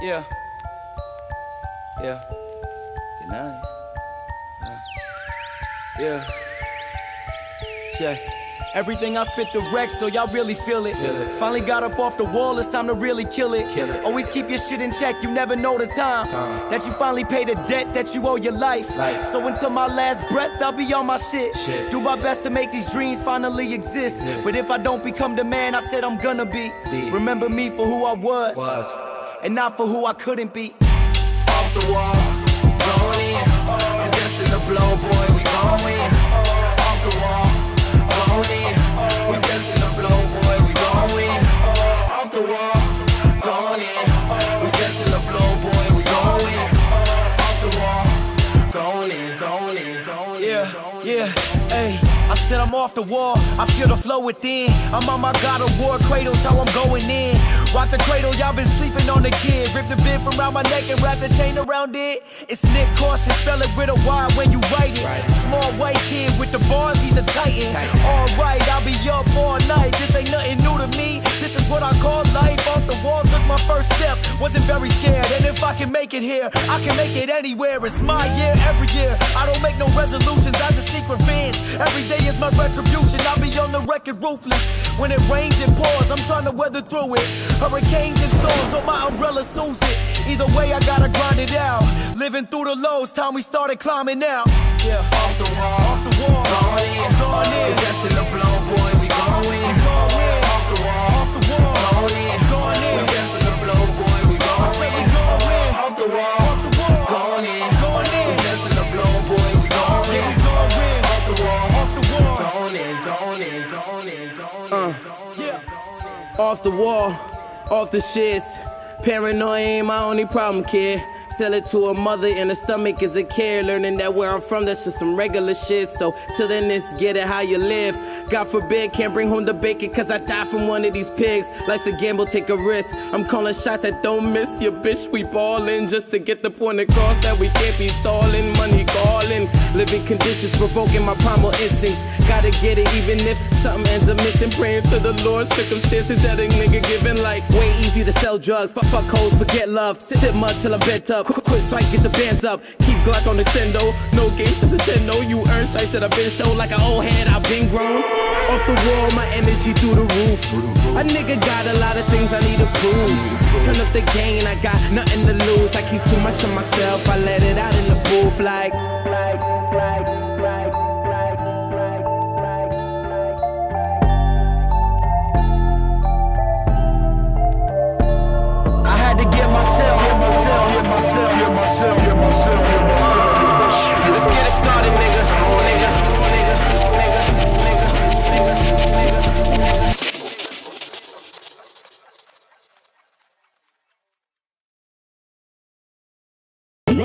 Yeah. Yeah. Good night. Uh, yeah. Check. Everything I spit direct, so y'all really feel it. Feel it. Finally got up off the wall, it's time to really kill it. Kill it. Always keep your shit in check, you never know the time. Time. That you finally pay the debt that you owe your life. Life. So until my last breath, I'll be on my shit. Shit. Do my best to make these dreams finally exist. Exist. But if I don't become the man I said I'm gonna be, Be. remember me for who I was, Was. And not for who I couldn't be. Off the wall, going in. And just in the blow, boy, we going in. Off the wall, going in. We just in the blow, boy, we going in. Off the wall, going in. We just in the blow, boy, we going in. Off the wall, going in, going in, going in. Yeah, yeah, hey. I said I'm off the wall, I feel the flow within. I'm on my God of War cradles, how I'm going in. Rock the cradle, y'all been sleeping on the kid. Rip the bib from around my neck and wrap the chain around it. It's Nyck Caution, spell it with a Y when you write it. Small white kid with the bars, he's a titan. Titan. Alright, I'll be up all night. This ain't nothing new to me. This is what I call life. Off the wall, took my first step. Wasn't very scared. And if I can make it here, I can make it anywhere. It's my year, every year. I don't make no resolutions, I just seek revenge. Every day is my retribution. I'll be on the record ruthless. When it rains and pours, I'm trying to weather through it. Hurricanes and storms on my umbrella suits it. Either way, I gotta grind it out. Living through the lows, time we started climbing out. Yeah. Off the wall, Off the wall. going in. I'm going in. We just in the blow, boy, we going in. Going in. Off the wall, Off the wall. going in. Going in. We just in the blow, boy, we I said we going in. going in. Off the wall, Off the wall. going in. Going in. We in the blow, boy, we going Yeah, in. we going in. Off the wall, Off the wall. going in, going in, going in, going in, uh. going. Yeah. Off the wall, off the shits. Paranoia ain't my only problem, kid. Sell it to a mother in the stomach is a care. Learning that where I'm from, that's just some regular shit. So till then, this get it how you live. God forbid, can't bring home the bacon cause I die from one of these pigs. Life's a gamble, take a risk. I'm calling shots that don't miss. Your bitch, we ballin' just to get the point across that we can't be stalling. Money calling, living conditions provoking my primal instincts. Gotta get it even if something ends up missing. Praying to the Lord, circumstances that a nigga giving like way easy to sell drugs. Fuck, fuck hoes, forget love. Sit, sit mud till I'm bent up. Quit, quit fight, get the bands up. Keep Glock on Nintendo. No games to Nintendo. You earn stripes that I've been show like an old head. I've been grown. Off the wall, my energy through the roof. A nigga got a lot of things I need to prove. Turn up the gain, I got nothing to lose. I keep too much of myself. I let it out in the booth like,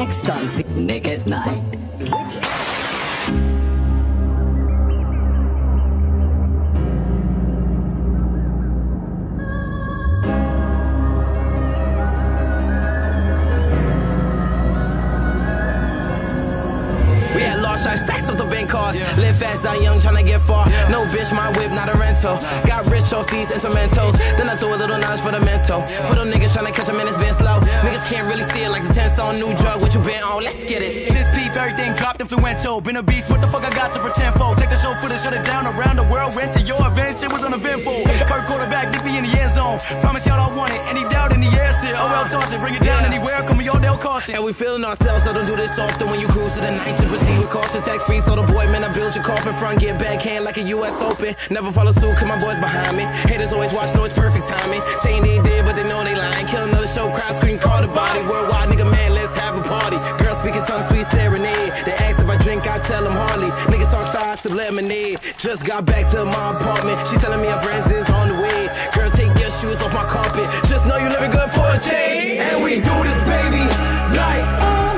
Next on Nick at Night. Fast, die young, tryna get far. No bitch, my whip, not a rental. Got rich off these instrumentals. Then I threw a little notch for the mental. For them niggas tryna catch a minutes been slow. Niggas can't really see it like the 10 song new drug. What you been on? Let's get it. Since peep, everything dropped influential. Been a beast, what the fuck I got to pretend for? Take the show footage, shut it down around the world. Went to your event, shit was uneventful. Kirk quarterback, dip me in the end zone. Promise y'all I want it. Any doubt in the air, shit. Oh well, toss it, bring it down Yeah. anywhere. Come with y'all, they'll caution. And we feeling ourselves, so don't do this often when you cruise to the night to proceed with caution. Tax free, so the boy, man, I build your coffin front, get backhand like a US Open. Never follow suit, cause my boys behind me. Haters always watch, know it's perfect timing. Saying they did, but they know they lying. Kill another show, crowd scream, call the body. Worldwide, nigga, man, let's have a party. Girls speaking tongue, sweet serenade. They ask if I drink, I tell them hardly. Niggas talk size, sip lemonade. Just got back to my apartment. She telling me her friends is on the way. Girl, take your shoes off my carpet. Just know you living good for a change. And we do this, baby, like.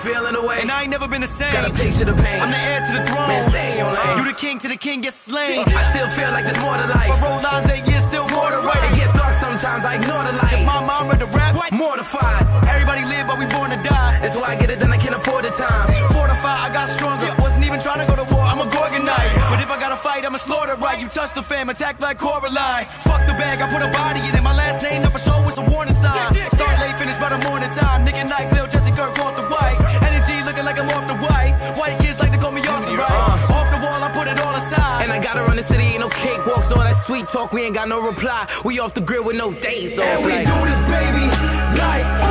Feeling the way? And I ain't never been the same. Gotta picture the pain. I'm the heir to the throne. Man, stay your lane. You the king to the king gets slain. I still feel like there's more to life. But roll lines eight years, still more to It gets dark sometimes, I ignore the light. My mom read the rap. Mortified. Everybody live, but we born to die. That's why I get it done, I can't afford the time. Fortified, I got stronger. Wasn't even trying to go to war, I'm a Gorgonite. But if I gotta fight, I'ma slaughter right. You touch the fam, attack like Coraline. Fuck the bag, I put a body in it. My last name up for show with some warning sign. Start late, finish by the morning time. Nick and Night, Lil Jesse Kirk the white. Gotta run the city, ain't no cakewalks, all that sweet talk, we ain't got no reply. We off the grid with no days off. And we like- do this, baby, like.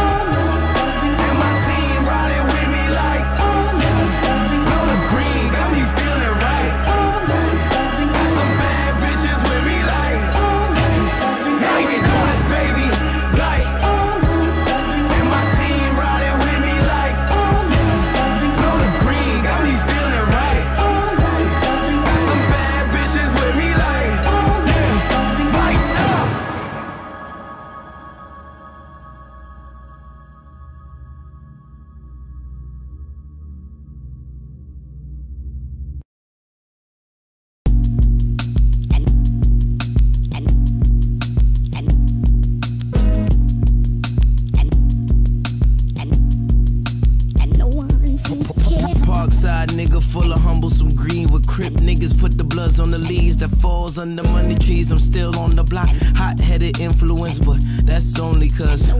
Under money trees. I'm still on the block, hot headed influence, but that's only cause.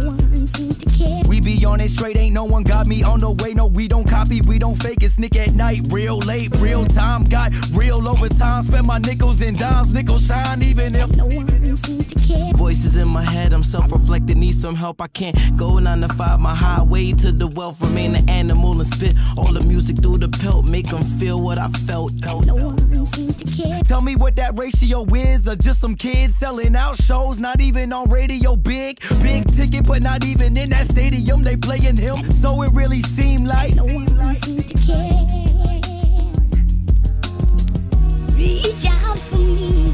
We be on it straight, ain't no one got me on the way. No, we don't copy, we don't fake. it. Nick at night, real late, real time. Got real overtime. Spend my nickels and dimes, nickels shine, even if. No one seems to care. Voices in my head, I'm self reflected, need some help. I can't go nine to five, my highway to the wealth. Remain an animal and spit all the music through the pelt. Make them feel what I felt. No one seems to care. Tell me what that ratio is, or just some kids selling out shows, not even on radio. Big, big ticket, but not even in that stadium. They playing him, so it really seemed like. no one seems to care. Reach out for me.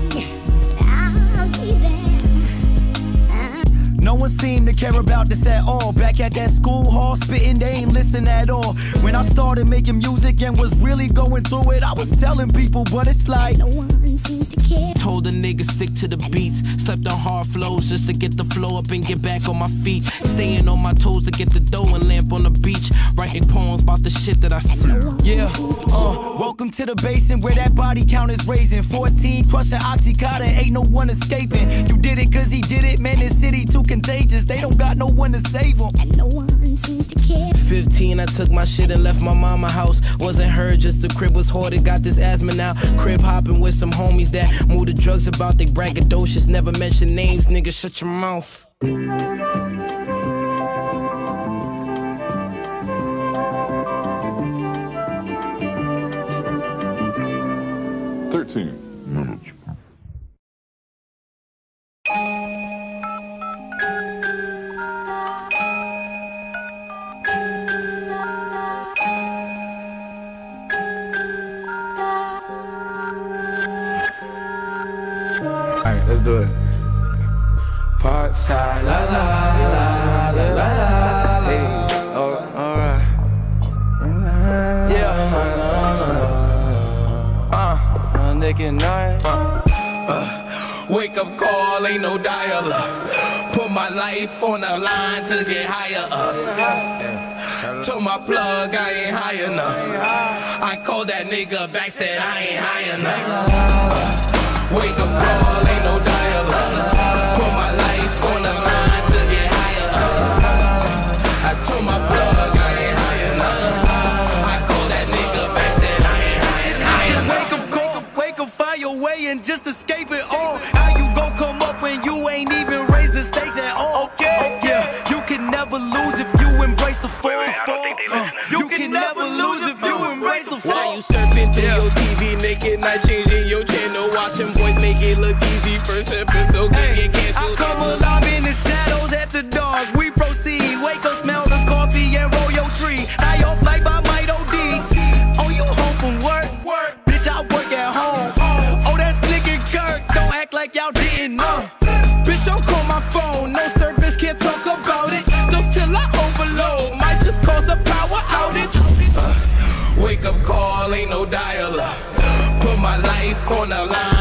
No one seemed to care about this at all. Back at that school hall, spitting, they ain't listen at all. When I started making music and was really going through it, I was telling people, but it's like. No one seems to care. Told a nigga stick to the beats. Slept on hard flows just to get the flow up and get back on my feet. Staying on my toes to get the dough and lamp on the beach. Writing poems about the shit that I see. Yeah, uh, welcome to the basin where that body count is raising. 14, crushing Oxycontin, ain't no one escaping. You did it cause he did it, man, this city too contagious. They don't got no one to save them. And no one seems to care. 15, I took my shit and left my mama house. Wasn't her, just the crib was hoarded. Got this asthma now. Crib hopping with some homies that move the drugs about. They braggadocious, never mention names. Nigga, shut your mouth. Thirteen minutes. Life on the line to get higher up. Yeah. Told my plug I ain't high enough. I called that nigga back, said I ain't high enough. Uh, Wake up call, ain't no dial up. Put my life on the line Put my life on the line.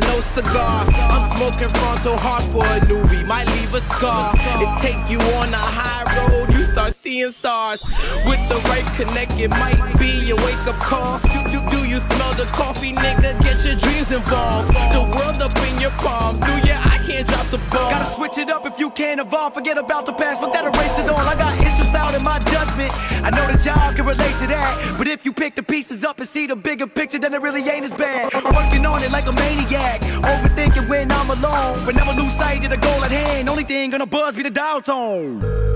No cigar. I'm smoking frontal hard for a newbie, might leave a scar. It take you on a high you start seeing stars. With the right connect, it might be your wake up call. Do, do, do you smell the coffee, nigga? Get your dreams involved. The world up in your palms. New year, I can't drop the ball. Gotta switch it up if you can't evolve. Forget about the past, fuck that erase it all. I got issues out in my judgment. I know that y'all can relate to that. But if you pick the pieces up and see the bigger picture, then it really ain't as bad. Working on it like a maniac. Overthinking when I'm alone. But never lose sight of the goal at hand. Only thing gonna buzz be the dial tone.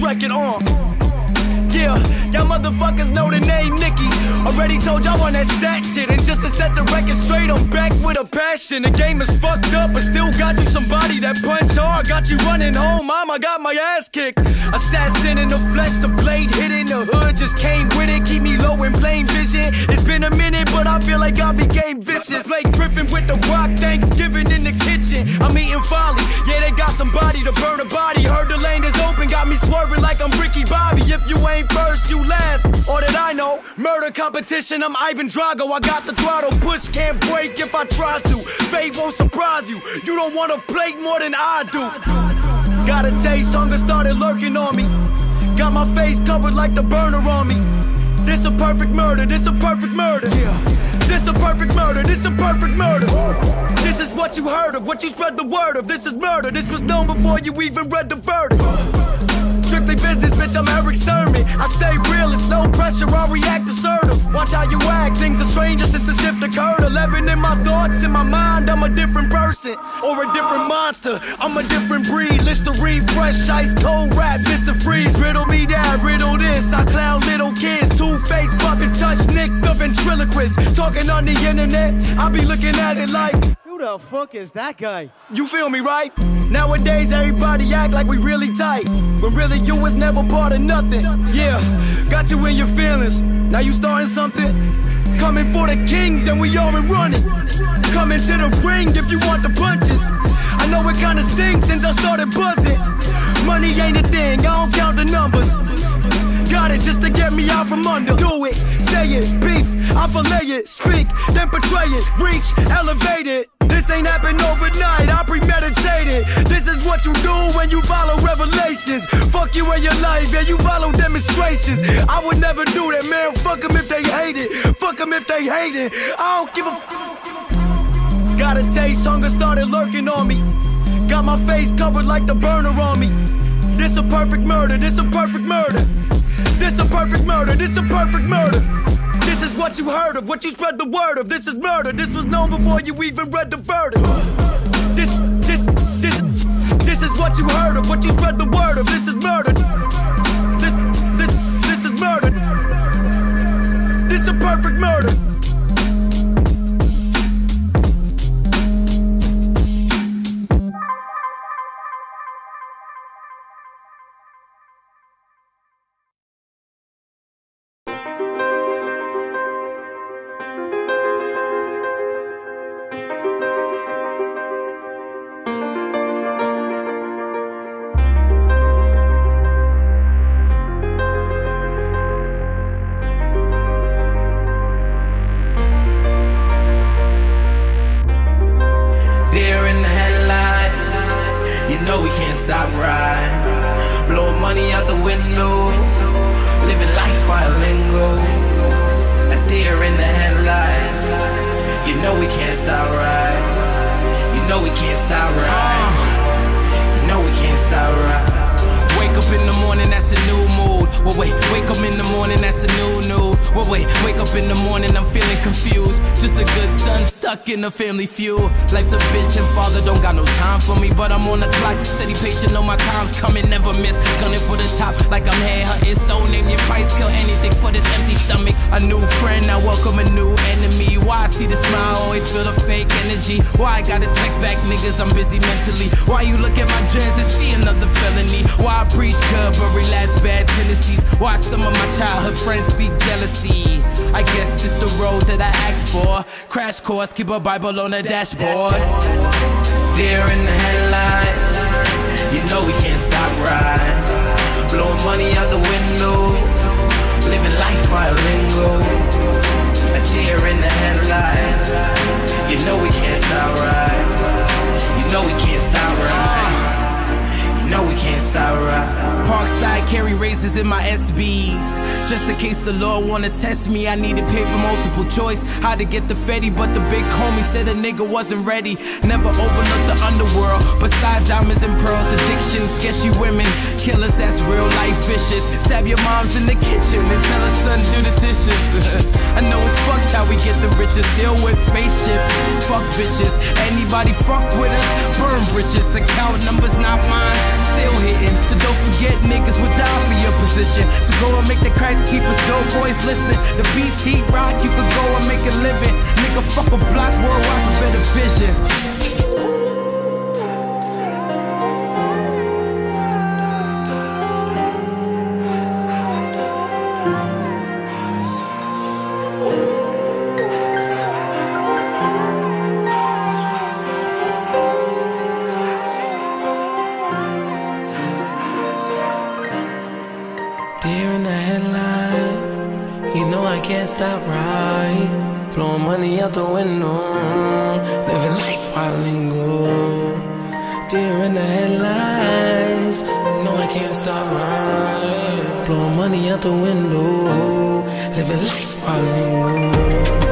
record. Uh. Yeah, y'all motherfuckers know the name Nicky. Already told y'all on that stat shit. And just to set the record straight, I'm back with a passion. The game is fucked up, but still got you somebody that punch hard. Got you running home, mom, I got my ass kicked. Assassin in the flesh, the blade hit in the hood. Just came low in plain vision. It's been a minute, but I feel like I became vicious. Blake Griffin with the rock, Thanksgiving in the kitchen. I'm eating folly, yeah, they got somebody to burn a body. Heard the lane is open, got me swerving like I'm Ricky Bobby. If you ain't first, you last. All that I know? Murder competition, I'm Ivan Drago. I got the throttle, push can't break if I try to. Fate won't surprise you. You don't wanna play more than I do. Got a taste, hunger started lurking on me. Got my face covered like the burner on me. This a perfect murder, this a perfect murder. This a perfect murder, this a perfect murder. This is what you heard of, what you spread the word of. This is murder, this was known before you even read the verdict. Strictly business, bitch, I'm Erick Sermon. I stay real, it's no pressure, I react assertive. Watch how you act, things are stranger since the shift occurred. 11 in my thoughts, in my mind, I'm a different person. Or a different monster, I'm a different breed. Listerine, fresh, ice, cold rap, Mr. Freeze. Riddle me that, riddle this. I clown little kids, two face puppet, touch Nick, the ventriloquist. Talking on the internet, I be looking at it like. Who the fuck is that guy? You feel me, right? Nowadays, everybody act like we really tight. But really you was never part of nothing. Yeah, got you in your feelings. Now you starting something? Coming for the kings and we been running. Coming to the ring if you want the punches. I know it kinda stinks since I started buzzing. Money ain't a thing, I don't count the numbers. Got it just to get me out from under. Do it, say it, beef, I fillet it, speak, then portray it, reach, elevate it. This ain't happened overnight, I premeditated. This is what you do when you follow revelations. Fuck you and your life, yeah, you follow demonstrations. I would never do that, man. Fuck them if they hate it. Fuck them if they hate it. I don't give a f- Got a taste, hunger started lurking on me. Got my face covered like the burner on me. This a perfect murder, this a perfect murder. This a perfect murder, this a perfect murder. What you heard of, what you spread the word of. This is murder. This was known before you even read the verdict. This, this, this, this is what you heard of, what you spread the word of. This is murder. This, this, this is murder. This is a perfect murder. Son stuck in a family feud. Life's a bitch and father don't got no time for me, but I'm on the clock. Steady patient, know my time's coming, never miss. Gunning for the top like I'm head hunting. So name your price, kill anything for this empty stomach. A new friend, I welcome a new enemy. Why I see the smile, always feel the fake energy. Why I gotta text back niggas, I'm busy mentally. Why you look at my dreads and see another felony? Why I preach good but relax bad tendencies? Why some of my childhood friends be jealousy? I guess it's the road that I asked for. Crash course, keep a Bible on the dashboard. Deer in the headlights, you know we can't stop riding. Blowing money out the window, living life by a lingo. A deer in the headlights, you know we can't stop riding. You know we can't carry razors in my SBs. Just in case the Lord wanna test me, I needed paper multiple choice. How to get the Fetty, but the big homie said a nigga wasn't ready. Never overlooked the underworld. Besides diamonds and pearls, addiction, sketchy women, killers that's real life vicious. Stab your moms in the kitchen and tell her son do the dishes. I know it's fucked how we get the riches, Deal with spaceships. Fuck bitches, anybody fuck with us, burn bridges. Account numbers not mine, still hitting. So don't forget niggas will die for your position. So go and make the crack to keep us dope boys listening. The beats heat rock, you could go and make a living. Nigga, fuck a block worldwide for better vision. Know I can't stop right. Blowing money out the window, living life while lingo. Deer in the headlines, you know I can't stop right. Blowing money out the window, living life while lingo.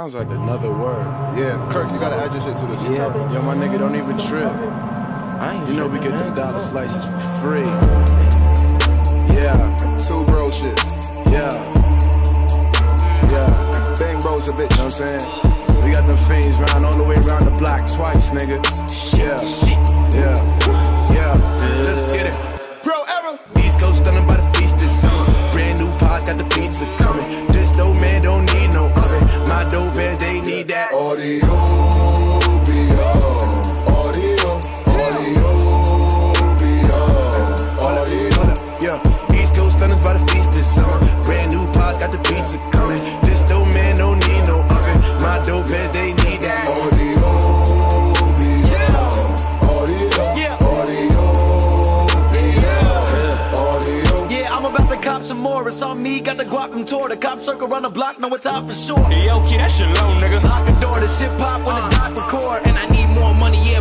Sounds like another word. Yeah, Kirk, you gotta add your shit to this. Yeah. Yo, my nigga, don't even trip. I ain't You know we get them man. dollar slices for free. Yeah, Two bro shit. yeah, yeah. Bang bros a bitch. You know what I'm saying? We got them fiends round all the way around the block twice, nigga. Yeah, yeah, yeah. Let's get it. Bro, ever. East Coast stunning by the feast this summer. Brand new pies, got the pizza that. Audio, me, got the guap from tour. The cop circle around the block, know it's out for sure. Yo, kid, that shit low, nigga. Lock the door, the shit pop when the uh. doc record. And I need more money, yeah,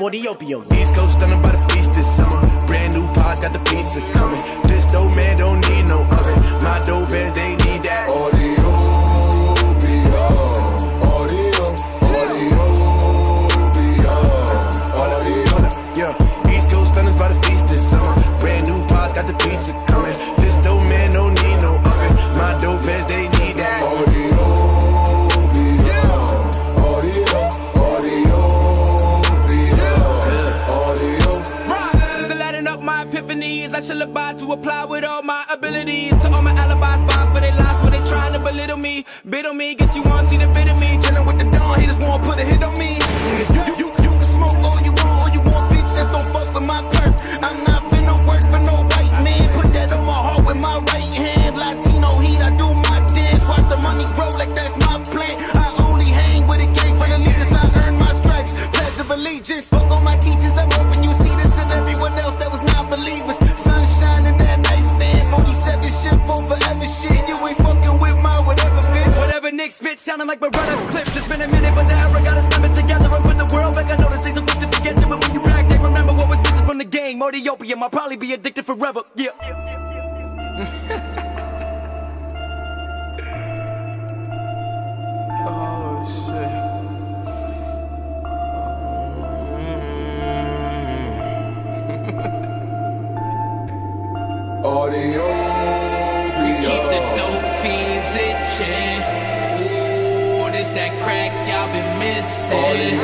for the opium. East Coast stunning by the feast this summer. Brand new pies, got the pizza coming. This dope man don't need no oven. My dope heads, they lullaby to apply with all my abilities. To all my alibis, but for their lies when they trying to belittle me. Bit me, guess you want to see the bit of me. Nick spit sounding like Beretta clips. It's been a minute, but the era got us members together and put the world back. I know this ain't so quick to forget you, but when you back, they remember what was missing from the game. More the opium, I'll probably be addicted forever. Yeah. Oh shit. Audio. Keep the dope fiends itching. That crack y'all been missing.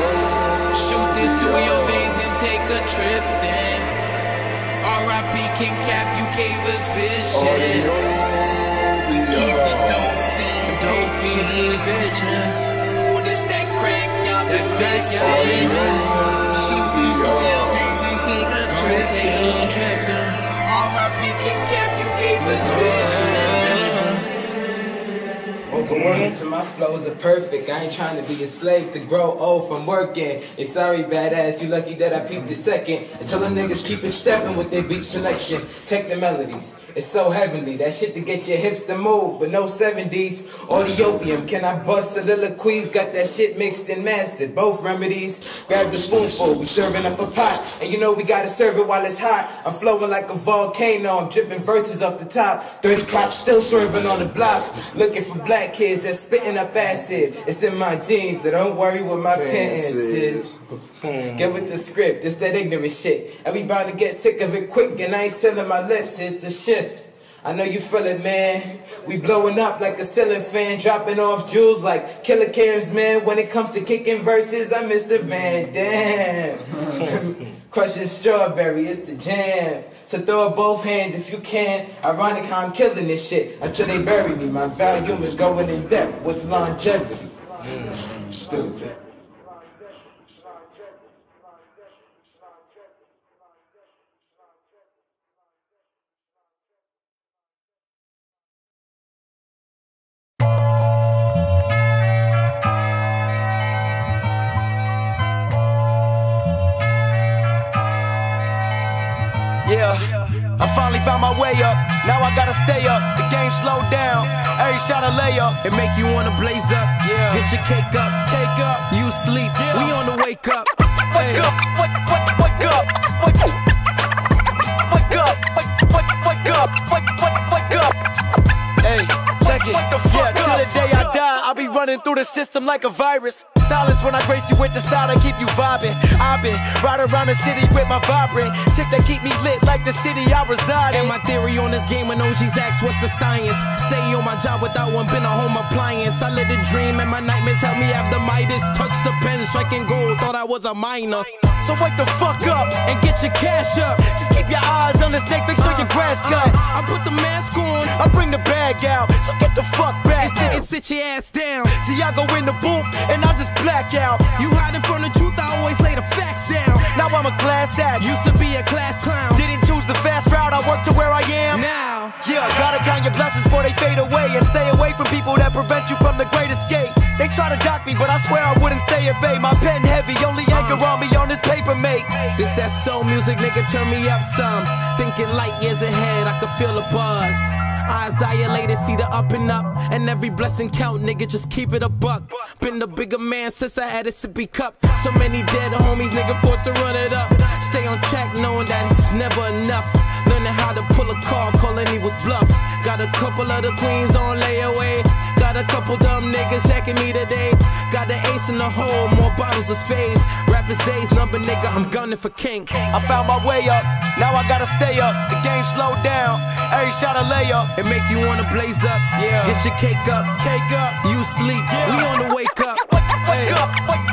Shoot this through your veins and take a trip then. R.I.P. King Cap, you gave us vision. We keep the dope fiends itching. Ooh, this that crack y'all been missing. Shoot this through your veins and take a trip then. R.I.P. King Cap, you gave us vision. Overworking to my flows are perfect. I ain't trying to be a slave to grow old from working. It's sorry, badass. You lucky that I peeped the second. And tell them niggas keep it stepping with their beat selection. Take the melodies. It's so heavenly. That shit to get your hips to move, but no 70s. Or the opium. Can I bust soliloquies? Got that shit mixed and mastered. Both remedies. Grab the spoonful. We serving up a pot. And you know we gotta serve it while it's hot. I'm flowing like a volcano. I'm dripping verses off the top. 30 cops still serving on the block. Looking for black kids that's spitting up acid. It's in my jeans, so don't worry what my pants is. Hmm. Get with the script, it's that ignorant shit. And we bound to get sick of it quick, and I ain't selling my lips, it's a shift. I know you feel it, man. We blowing up like a ceiling fan, dropping off jewels like killer cams, man. When it comes to kicking verses, I'm Mr. Van Dam. Crushing strawberry, it's the jam. So throw up both hands if you can. Ironic how I'm killing this shit until they bury me. My volume is going in depth with longevity. Hmm. Stupid. Gotta stay up. The game slowed down. Every shot a layup. It make you wanna blaze up. Yeah. Get your cake up. Cake up. You sleep. Yeah. We on the wake up. Wake up, wake, wake, wake up, wake up, running through the system like a virus. Silence when I grace you with the style that keep you vibing. I've been right around the city with my vibrant chick that keep me lit like the city I reside in. And my theory on this game when OGs ask what's the science. Stay on my job without one been a home appliance. I live the dream and my nightmares help me have the Midas. Touch the pen, striking gold, thought I was a minor. So wake the fuck up and get your cash up. Just keep your eyes on the snakes, make sure your grass uh, cut. Uh, I put the mask on I bring the bag out, so get the fuck back. and sit, and sit your ass down. See, I go in the booth and I just black out. You hiding from the truth, I always lay the facts down. Now I'm a class act. Used to be a class clown. Didn't choose the fast route, I work to where I am. Now, Yeah, gotta count your blessings before they fade away and stay away from people that prevent you from the great escape. They try to dock me, but I swear I wouldn't stay at bay. My pen heavy, only anchor on me on this paper, mate. this that soul music, nigga, turn me up some. Thinking light years ahead, I could feel the buzz. Eyes dilated, see the up and up. And every blessing count, nigga, just keep it a buck. Been the bigger man since I had a sippy cup. So many dead homies, nigga, forced to run it up. Stay on track, knowing that it's never enough. Learning how to pull a call, calling he was bluff. Got a couple of the queens on layaway. Got a couple dumb niggas checking me today. Got the ace in the hole, more bottles of space. Rappers days, number nigga, I'm gunning for king. I found my way up, now I gotta stay up. The game slowed down, every shot a layup. It make you wanna blaze up. Yeah. Get your cake up. Cake up, You sleep. Yeah. We on the wake up. wake, wake Hey. up, wake,